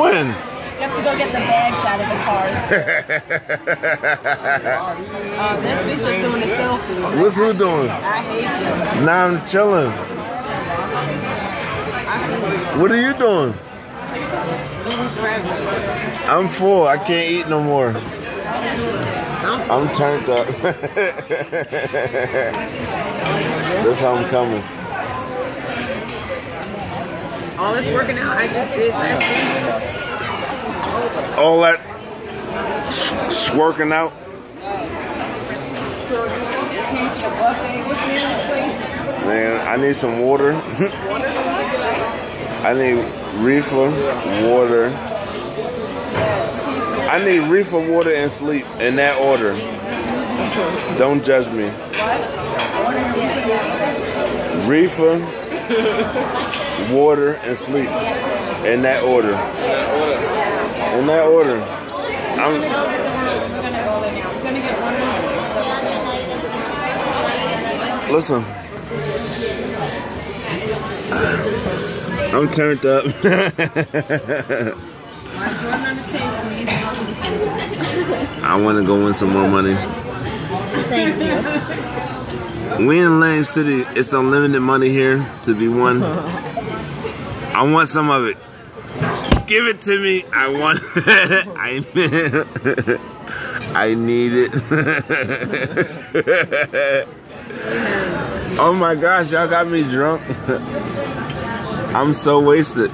When? You have to go get the bags out of the cars. Uh, this bitch just doing a selfie. What's who doing? I hate you. Now I'm chilling. What are you doing? I'm full. I can't eat no more. I'm turned up. That's how I'm coming. All this working out I just did last week. All that working out. Man, I need some water. I need reefer, water. I need reefer, water, and sleep in that order. Don't judge me. Reefer, water, and sleep in that order. In that order. I'm. Listen. I'm turned up. I want to go win some more money. Thank you. We in Lane City. It's unlimited money here to be won. I want some of it. Give it to me. I want. I. I need it. oh my gosh, y'all got me drunk. I'm so wasted.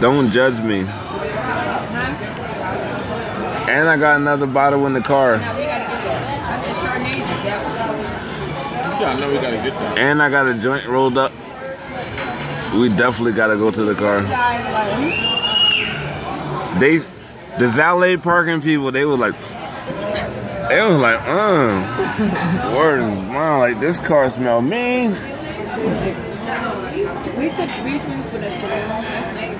Don't judge me. And I got another bottle in the car. Yeah, I know we gotta get that. And I got a joint rolled up. We definitely gotta go to the car. They, the valet parking people, they were like, they was like, uh, word, man, like this car smell mean. We took briefings for this for the last night.